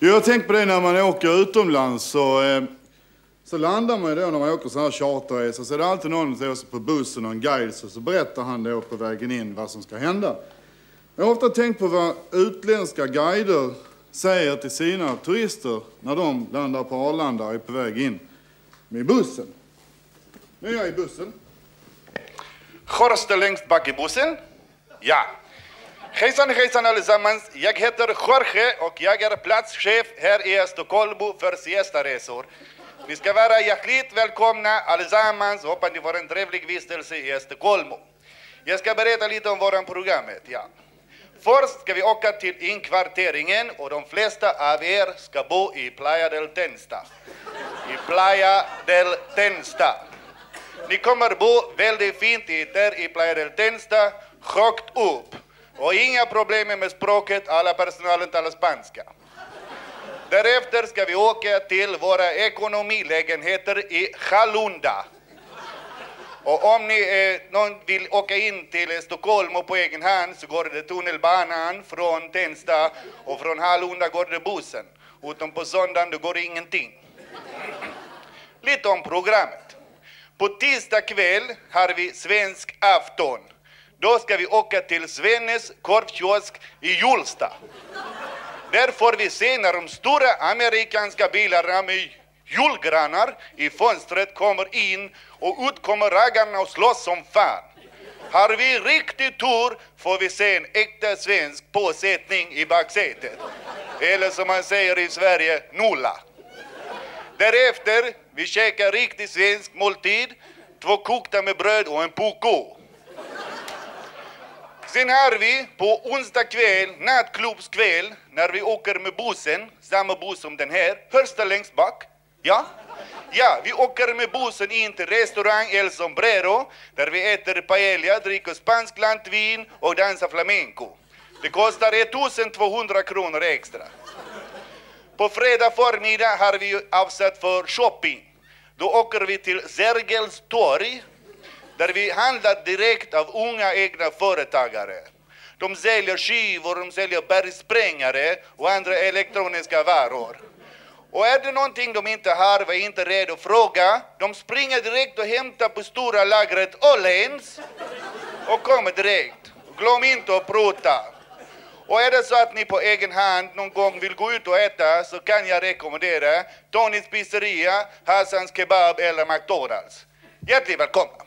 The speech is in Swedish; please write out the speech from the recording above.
Jo, jag tänker på det när man åker utomlands så, eh, så landar man ju då när man åker sådana här charterresor så är det alltid någon då, på bussen och en guide så, så berättar han då på vägen in vad som ska hända. Jag har ofta tänkt på vad utländska guider säger till sina turister när de landar på Arlanda och är på väg in med bussen. Nu är jag i bussen. Horst längst bak i bussen? Ja. Hejsan hejsan allesammans. Jag heter Jorge och jag är platschef här i e Stockholm för siestaresor. Ni ska vara hjärtligt välkomna allesammans. Hoppas ni får en trevlig vistelse i e Estocolmo. Jag ska berätta lite om våran programmet. Ja. Först ska vi åka till inkvarteringen och de flesta av er ska bo i Playa del Tensta. I Playa del Tensta. Ni kommer bo väldigt fint där i Playa del Tensta, högt upp. Och inga problem med språket, alla personalen talar spanska. Därefter ska vi åka till våra ekonomilägenheter i Chalunda. Och om ni eh, någon vill åka in till Stockholm och på egen hand så går det tunnelbanan från Tensta och från Hallunda går det bussen. Utom på söndagen då går det ingenting. Lite om programmet. På tisdag kväll har vi svensk afton. Då ska vi åka till Svennes korvkiosk i Hjulsta. Där får vi se när de stora amerikanska bilarna med julgranar i fönstret kommer in och ut kommer raggarna och slåss som fan. Har vi riktig tur får vi se en äkta svensk påsättning i baksätet. Eller som man säger i Sverige, nulla. Därefter, vi käkar riktig svensk måltid, två kokta med bröd och en puko. Sen har vi på onsdag kväll, nattklubbskväll, när vi åker med bussen, samma buss som den här, första längst bak. Ja? Ja, vi åker med bussen in till restaurang El Sombrero, där vi äter paella, dricker spanskt lantvin och dansar flamenco. Det kostar 1200 kronor extra. På fredag förmiddag har vi avsatt för shopping. Då åker vi till Sergels torg där vi handlar direkt av unga egna företagare. De säljer skivor, de säljer bergsprängare och andra elektroniska varor. Och är det någonting de inte har, var inte redo att fråga. De springer direkt och hämtar på stora lagret Åhléns och kommer direkt. Glöm inte att prata. Och är det så att ni på egen hand någon gång vill gå ut och äta så kan jag rekommendera Tonys pizzeria, Hassans kebab eller McDonalds. Hjärtligt välkomna!